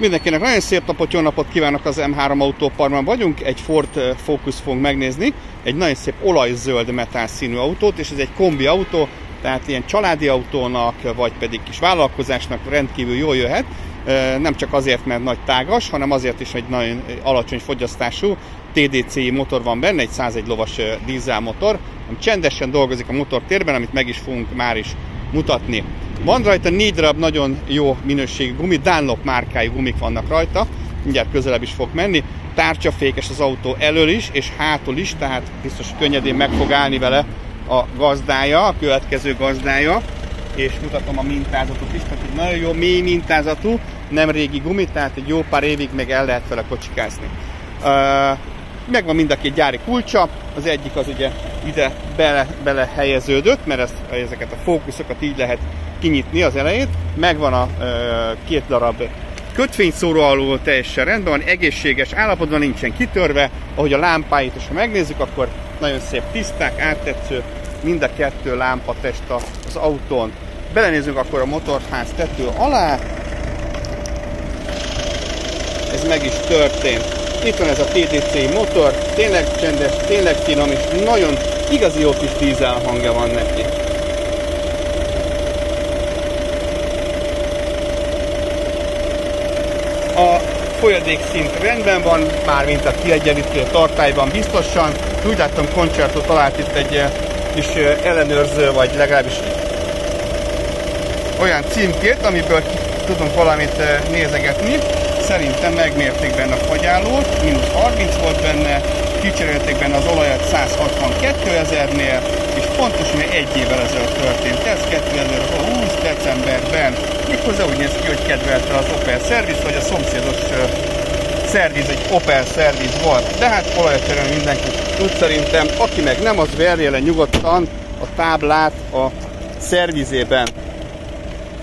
Mindenkinek nagyon szép napot, jó napot kívánok az M3 autóparban vagyunk. Egy Ford Focus fogunk megnézni. Egy nagyon szép olajzöld metál színű autót, és ez egy kombi autó, tehát ilyen családi autónak, vagy pedig kis vállalkozásnak rendkívül jól jöhet. Nem csak azért, mert nagy tágas, hanem azért is, hogy nagyon alacsony fogyasztású TDCi motor van benne, egy 101 lovas dízelmotor, ami csendesen dolgozik a motortérben, amit meg is fogunk már is mutatni. Van rajta négy darab nagyon jó minőségű gumi, Dunlop márkájú gumik vannak rajta, mindjárt közelebb is fog menni. Tárcsafékes az autó elől is, és hátul is, tehát biztos könnyedén meg fog állni vele a gazdája, a következő gazdája, és mutatom a mintázatot is, tehát egy nagyon jó mély mintázatú, nem régi gumi, tehát egy jó pár évig még el lehet vele kocsikázni. Uh, megvan mind a két gyári kulcsa, az egyik az ugye ide bele, bele helyeződött, mert ezt, ezeket a fókuszokat így lehet kinyitni az elejét. Megvan a uh, két darab kötvényszóró alul teljesen rendben van, egészséges állapotban, nincsen kitörve, ahogy a lámpáit is ha megnézzük, akkor nagyon szép tiszták, áttetsző, mind a kettő lámpatest az autón. Belenézzünk akkor a motorház tető alá. Ez meg is történt. Itt van ez a TDC motor, tényleg csendes, tényleg finom, és nagyon igazi jó kis dízel hangja van neki. A folyadék szint rendben van, mármint a kiegyenlítő tartályban biztosan. Úgy láttam, Concerto talált itt egy eh, kis eh, ellenőrző, vagy legalábbis olyan címkét, amiből tudunk valamit eh, nézegetni szerintem megmérték benne a fagyállót, mínusz 30 volt benne, kicserélték benne az olajat 162 ezernél, pontosan egy évvel ezelőtt történt. Ez 2020 decemberben, méghozzá úgy néz ki, hogy kedvelte az Opel Service, vagy a szomszédos szerviz, egy Opel szerviz volt. De hát olajat cserélni mindenki tud szerintem, aki meg nem, az verje le nyugodtan a táblát a szervizében.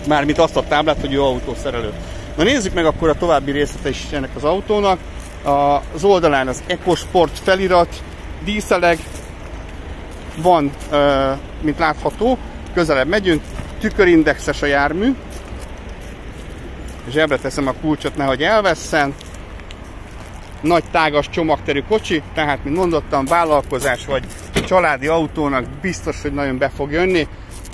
Mármint azt a táblát, hogy jó autószerelő. Na nézzük meg akkor a további részlete is ennek az autónak. Az oldalán az EcoSport felirat, díszeleg, van, mint látható, közelebb megyünk, tükörindexes a jármű, zsebre teszem a kulcsot, nehogy elvesszen, nagy tágas csomagterű kocsi, tehát mint mondottam, vállalkozás vagy családi autónak biztos, hogy nagyon be fog jönni.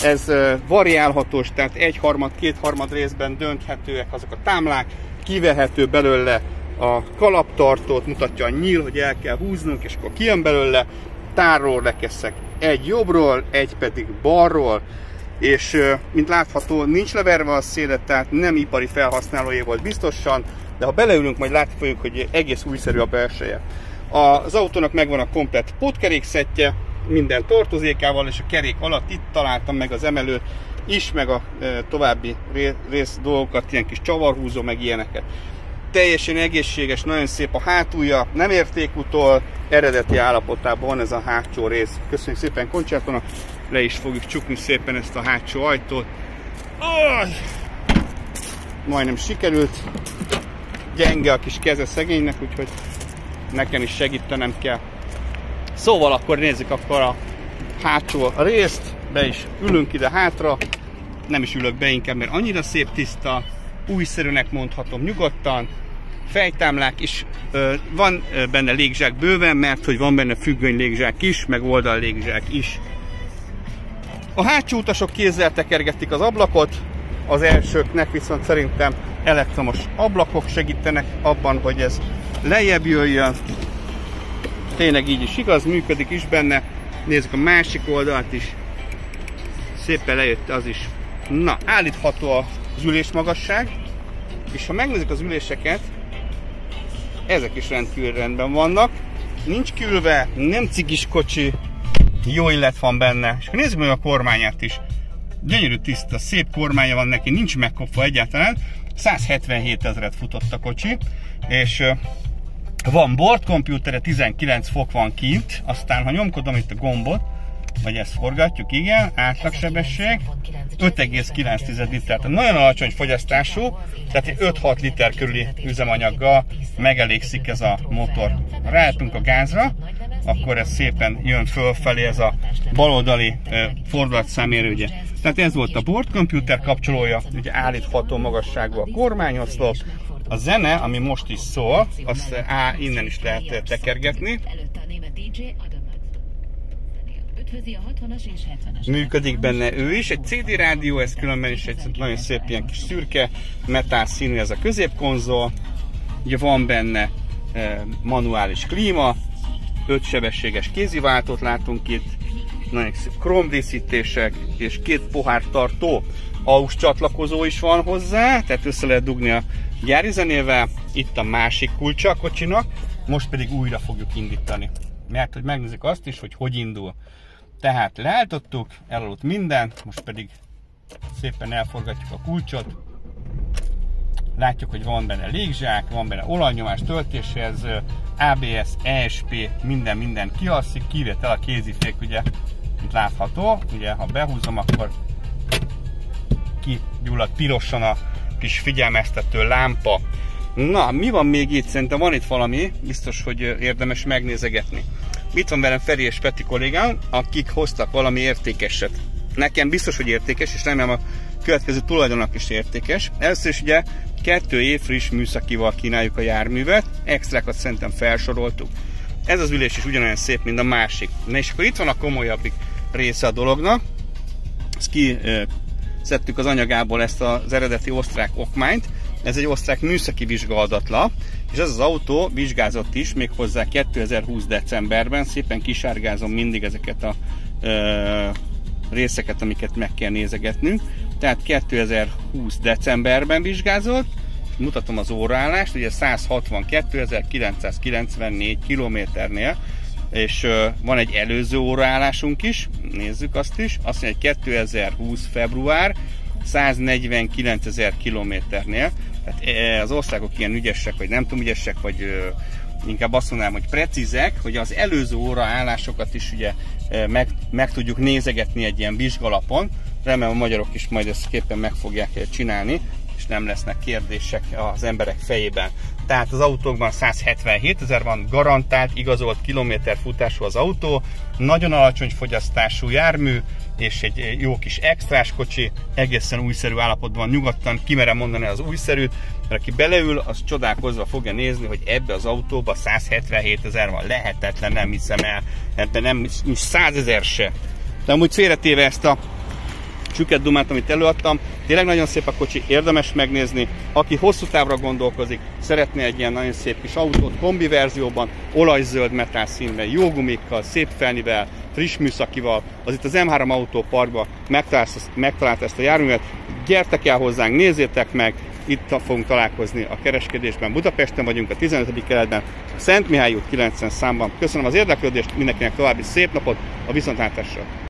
Ez variálhatós, tehát egyharmad, kétharmad részben dönthetőek azok a támlák, kivehető belőle a kalaptartót, mutatja a nyíl, hogy el kell húznunk, és akkor kijön belőle, tárról lekeszek egy jobbról, egy pedig balról, és mint látható, nincs leverve a szélet, tehát nem ipari felhasználói volt biztosan, de ha beleülünk, majd látni fogjuk, hogy egész újszerű a belseje. Az autónak megvan a komplet pótkerékszettje, minden tartozékával, és a kerék alatt itt találtam meg az emelőt is, meg a további rész dolgokat, ilyen kis csavarhúzó, meg ilyeneket. Teljesen egészséges, nagyon szép a hátulja, nem értékutól, eredeti állapotában van ez a hátsó rész. Köszönjük szépen Koncsártonak, le is fogjuk csukni szépen ezt a hátsó ajtót. Oh! Majdnem sikerült. Gyenge a kis keze szegénynek, úgyhogy nekem is segítenem kell. Szóval akkor nézzük akkor a hátsó részt, be is ülünk ide hátra, nem is ülök be inkább, mert annyira szép tiszta, újszerűnek mondhatom nyugodtan, fejtámlák is, van benne légzsák bőven, mert hogy van benne függöny légzsák is, meg oldal légzsák is. A hátsó utasok kézzel tekergetik az ablakot, az elsőknek viszont szerintem elektromos ablakok segítenek abban, hogy ez lejjebb jöjjön, tényleg így is igaz, működik is benne. Nézzük a másik oldalt is. Szépen lejött az is. Na, állítható az ülés magasság. És ha megnézzük az üléseket, ezek is rendkívül rendben vannak. Nincs külve, nem cigis kocsi, jó illet van benne. És nézzük meg a kormányát is. Gyönyörű tiszta, szép kormánya van neki, nincs megkopva egyáltalán. 177 ezeret futott a kocsi, és van bordkomputere, 19 fok van kint, aztán ha nyomkodom itt a gombot, vagy ezt forgatjuk, igen, átlagsebesség, 5,9 liter, tehát nagyon alacsony fogyasztású, tehát 5-6 liter körüli üzemanyaggal megelégszik ez a motor. Ráálltunk a gázra, akkor ez szépen jön fölfelé ez a baloldali fordulatszámérő, ugye. Tehát ez volt a bordkomputer kapcsolója, ugye állítható magasságú a kormányoszlop, A zene, ami most is szól, azt á, innen is lehet tekergetni. Működik benne ő is, egy CD rádió, ez különben is egy nagyon szép ilyen kis szürke, metál színű ez a középkonzol. Ugye van benne e, manuális klíma, ötsebességes kéziváltót látunk itt, nagyon szép kromdíszítések, és két pohár tartó AUX csatlakozó is van hozzá, tehát össze lehet dugni a gyári zenével. Itt a másik kulcsa a kocsinak, most pedig újra fogjuk indítani. Mert hogy megnézzük azt is, hogy hogy indul. Tehát leállítottuk, elaludt minden, most pedig szépen elforgatjuk a kulcsot. Látjuk, hogy van benne légzsák, van benne olajnyomás töltéshez, ABS, ESP, minden, minden kialszik, kivétel a kézifék, ugye, mint látható, ugye, ha behúzom, akkor kigyullad pirosan a kis figyelmeztető lámpa. Na, mi van még itt? Szerintem van itt valami, biztos, hogy érdemes megnézegetni. Itt van velem Feri és Peti kollégám, akik hoztak valami értékeset. Nekem biztos, hogy értékes, és remélem a következő tulajdonnak is értékes. Először is ugye kettő év friss műszakival kínáljuk a járművet, extrákat szerintem felsoroltuk. Ez az ülés is ugyanolyan szép, mint a másik. Na és akkor itt van a komolyabbik része a dolognak. Ezt ki szedtük az anyagából ezt az eredeti osztrák okmányt. Ez egy osztrák műszaki vizsgáldatlap, és ez az autó vizsgázott is, méghozzá 2020 decemberben. Szépen kisárgázom mindig ezeket a ö, részeket, amiket meg kell nézegetnünk. Tehát 2020 decemberben vizsgázott, mutatom az óraállást, ugye 162.994 kilométernél, és van egy előző óraállásunk is, nézzük azt is, azt mondja, hogy 2020 február 149 ezer kilométernél, tehát e, az országok ilyen ügyesek, vagy nem tudom ügyesek, vagy inkább azt mondanám, hogy precízek, hogy az előző óraállásokat is ugye meg, meg tudjuk nézegetni egy ilyen vizsgalapon. Remélem a magyarok is majd ezt képen meg fogják csinálni, és nem lesznek kérdések az emberek fejében. Tehát az autókban 177 ezer van, garantált, igazolt kilométer futású az autó, nagyon alacsony fogyasztású jármű, és egy jó kis extrás kocsi, egészen újszerű állapotban nyugodtan kimerem mondani az újszerűt, mert aki beleül, az csodálkozva fogja nézni, hogy ebbe az autóba 177 ezer van, lehetetlen, nem hiszem el, ebben nem nincs 100 ezer se. De amúgy félretéve ezt a csüket amit előadtam. Tényleg nagyon szép a kocsi, érdemes megnézni. Aki hosszú távra gondolkozik, szeretne egy ilyen nagyon szép kis autót kombi verzióban, olajzöld metál színben, jó gumikkal, szép felnivel, friss műszakival, az itt az M3 autóparkban megtalált ezt a járművet. Gyertek el hozzánk, nézzétek meg, itt fogunk találkozni a kereskedésben. Budapesten vagyunk a 15. keletben, Szent Mihály út 90 számban. Köszönöm az érdeklődést, mindenkinek további szép napot, a viszontlátásra!